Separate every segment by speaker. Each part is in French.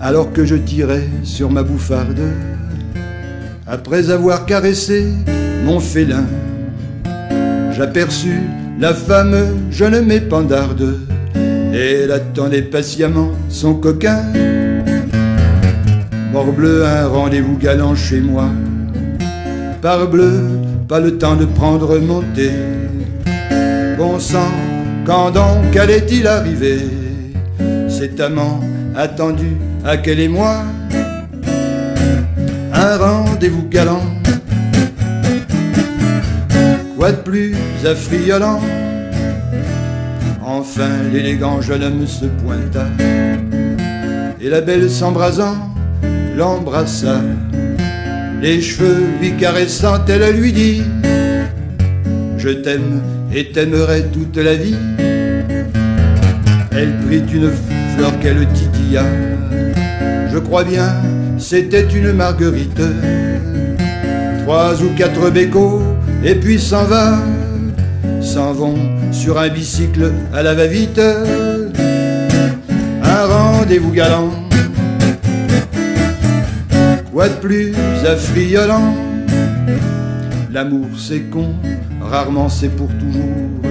Speaker 1: alors que je tirais sur ma bouffarde, après avoir caressé mon félin, j'aperçus la femme jeune mépandarde, elle attendait patiemment son coquin. Morbleu, un rendez-vous galant chez moi. Parbleu, pas le temps de prendre mon thé. Bon sang, quand donc allait-il arriver? Cet amant attendu à quel et moi. Un rendez-vous galant Quoi de plus affriolant. Enfin l'élégant jeune homme se pointa Et la belle s'embrasant l'embrassa. Les cheveux lui caressant elle lui dit Je t'aime et t'aimerai toute la vie Elle prit une fleur qu'elle titilla. Je crois bien c'était une marguerite. Trois ou quatre bécots et puis s'en va. S'en vont sur un bicycle à la va-vite. Un rendez-vous galant, quoi de plus affriolant? L'amour c'est con, rarement c'est pour toujours.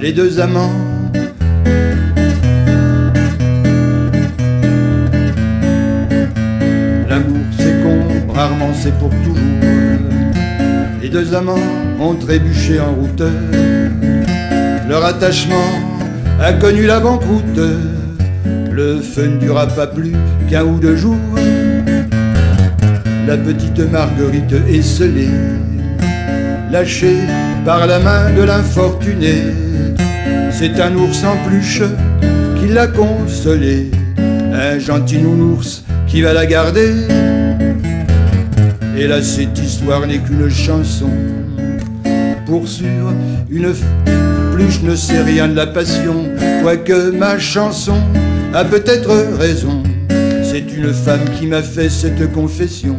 Speaker 1: Les deux amants c'est pour toujours. Les deux amants ont trébuché en route. Leur attachement a connu la banqueroute. Le feu ne dura pas plus qu'un ou deux jours. La petite Marguerite est scellée, lâchée par la main de l'infortuné. C'est un ours en pluche qui l'a consolée, un gentil nounours qui va la garder. Et là, cette histoire n'est qu'une chanson. Pour sûr, une pluche ne sait rien de la passion, quoique ma chanson a peut-être raison. C'est une femme qui m'a fait cette confession.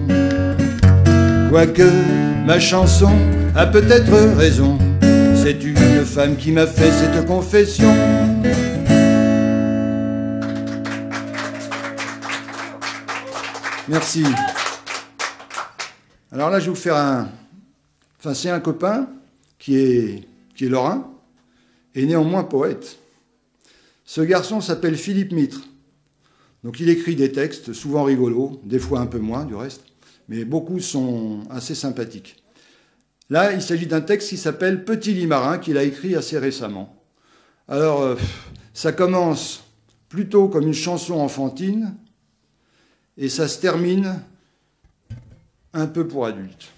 Speaker 1: Quoique ma chanson a peut-être raison, c'est une femme qui m'a fait cette confession. Merci. Alors là, je vais vous faire un. Enfin, c'est un copain qui est, qui est lorrain et néanmoins poète. Ce garçon s'appelle Philippe Mitre. Donc il écrit des textes, souvent rigolos, des fois un peu moins du reste, mais beaucoup sont assez sympathiques. Là, il s'agit d'un texte qui s'appelle Petit lit marin, qu'il a écrit assez récemment. Alors, euh, ça commence plutôt comme une chanson enfantine, et ça se termine un peu pour adultes.